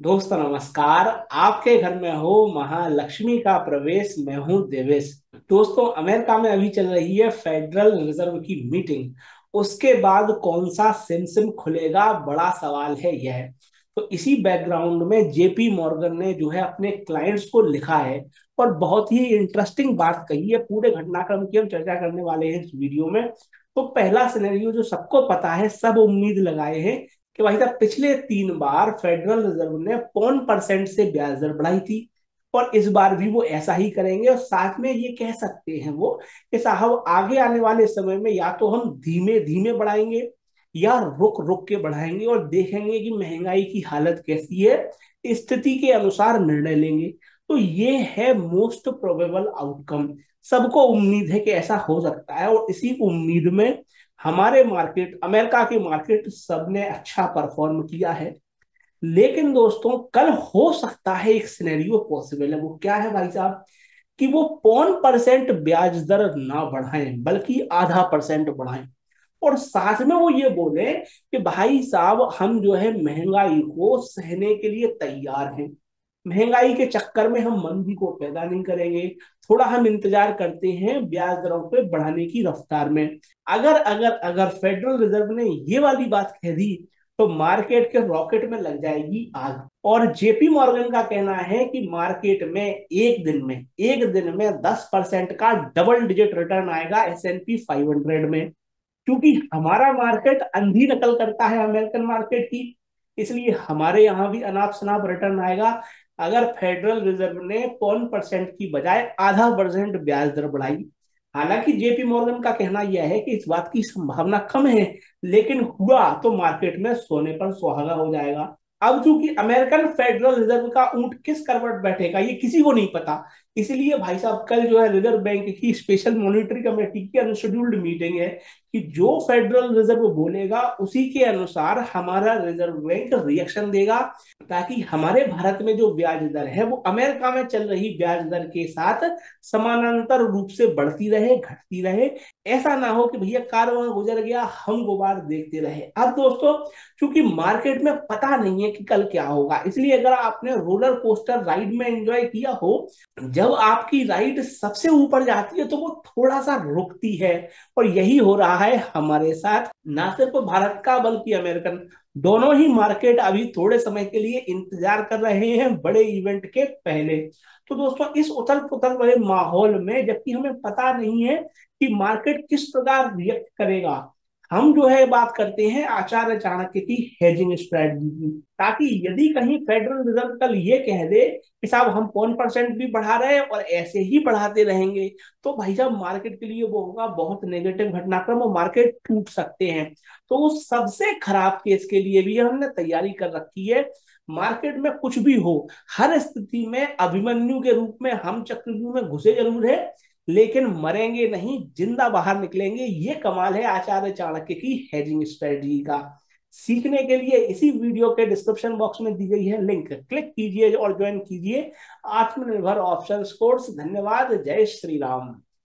दोस्तों नमस्कार, आपके घर में हो महालक्ष्मी का प्रवेश, मैं हूँ देवेश। दोस्तों, अमेरिका में अभी चल रही है फेडरल रिज़र्व की मीटिंग उसके बाद कौन सा सिम सिम खुलेगा? बड़ा सवाल है यह। तो इसी बैकग्राउंड में जेपी मॉर्गन ने जो है अपने क्लाइंट्स को लिखा है और बहुत ही इंटरेस्टिंग बात कही है। पूरे घटनाक्रम की हम चर्चा करने वाले हैं इस वीडियो में। तो पहला सिनेरियो जो सबको पता है, सब उम्मीद लगाए हैं कि भाई साहब, पिछले तीन बार फेडरल रिज़र्व ने पौन परसेंट से ब्याज दर बढ़ाई थी और इस बार भी वो ऐसा ही करेंगे। और साथ में ये कह सकते हैं वो कि साहब, आगे आने वाले समय में या तो हम धीमे धीमे बढ़ाएँगे या रुक रुक के बढ़ाएँगे और देखेंगे कि महँगाई की हालत कैसी है, स्थिति के अनुसार निर्णय लेंगे। तो ये है मोस्ट प्रोबेबल आउटकम सबको उम्मीद है कि ऐसा हो सकता है और इसी उम्मीद में हमारे मार्केट, अमेरिका की मार्केट सबने अच्छा परफॉर्म किया है। लेकिन दोस्तों, कल हो सकता है एक सिनेरियो पॉसिबल है। वो क्या है भाई साहब? कि वो पौन परसेंट ब्याज दर ना बढ़ाएँ, बल्कि आधा परसेंट बढ़ाएँ। और साथ में वो ये बोले कि भाई साहब, हम जो है महँगाई को सहने के लिए तैयार हैं। महँगाई के चक्कर में हम मंदी को पैदा नहीं करेंगे। थोड़ा हम इंतज़ार करते हैं ब्याज दरों पे बढ़ाने की रफ्तार में। अगर अगर अगर फेडरल रिज़र्व ने ये वाली बात कह दी तो मार्केट के रॉकेट में लग जाएगी आग। और जेपी मॉर्गन का कहना है कि मार्केट में एक दिन में, एक दिन में 10 परसेंट का डबल डिजिट रिटर्न आएगा S N P five hundred में। क्योंकि हमारा मार्केट अंधी नकल करता है अमेरिकन मार्केट की, इसलिए हमारे यहाँ भी अनाप शनाप रिटर्न आएगा। अगर फेडरल रिज़र्व ने पौन परसेंट की बजाय आधा परसेंट ब्याज दर बढ़ाई, हालाँकि जेपी मॉर्गन का कहना यह है कि इस बात की संभावना कम है, लेकिन हुआ तो मार्केट में सोने पर सुहागा हो जाएगा। अब चूँकि अमेरिकन फेडरल रिज़र्व का ऊँट किस करवट बैठेगा, ये किसी को नहीं पता। इसलिए भाई साहब, कल जो है रिज़र्व बैंक की स्पेशल मॉनिटरी कमेटी की अनशेड्यूल्ड मीटिंग है कि जो फेडरल रिज़र्व बोलेगा, उसी के अनुसार हमारा रिज़र्व बैंक रिएक्शन देगा ताकि हमारे भारत में जो ब्याज दर है, वो अमेरिका में चल रही ब्याज दर के साथ समानांतर रूप से बढ़ती रहे, घटती रहे। ऐसा ना हो कि भैया कारवां गुजर गया, हम गुबार देखते रहे। अब दोस्तों क्योंकि मार्केट में पता नहीं है कि कल क्या होगा, इसलिए अगर आपने रोलर कोस्टर राइड में एंजॉय किया हो जब आपकी राइड सबसे ऊपर जाती है तो वो थोड़ा सा रुकती है और यही हो रहा है हमारे साथ, ना सिर्फ़ भारत का बल्कि अमेरिकन। दोनों ही मार्केट अभी थोड़े समय के लिए इंतज़ार कर रहे हैं बड़े इवेंट के पहले। तो दोस्तों, इस उथल पुथल वाले माहौल में जबकि हमें पता नहीं है कि मार्केट किस प्रकार रिएक्ट करेगा हम जो है बात करते हैं आचार्य चाणक्य की हेजिंग स्ट्रेटजी की, ताकि यदि कहीं फेडरल रिज़र्व कल ये कह दे कि साहब हम पौन परसेंट भी बढ़ा रहे हैं और ऐसे ही बढ़ाते रहेंगे तो भाई साहब मार्केट के लिए वो होगा, बहुत नेगेटिव घटनाक्रम और मार्केट टूट सकते हैं। तो उस सबसे खराब केस के लिए भी हमने तैयारी कर रखी है मार्केट में कुछ भी हो, हर स्थिति में अभिमन्यु के रूप में, हम चक्रव्यूह में घुसे ज़रूर है लेकिन मरेंगे नहीं, ज़िंदा बाहर निकलेंगे, ये कमाल है आचार्य चाणक्य की हेजिंग स्ट्रेटजी का। सीखने के लिए इसी वीडियो के डिस्क्रिप्शन बॉक्स में दी गई है लिंक क्लिक कीजिए और ज्वाइन कीजिए आत्मनिर्भर ऑप्शन कोर्स धन्यवाद। जय श्री राम।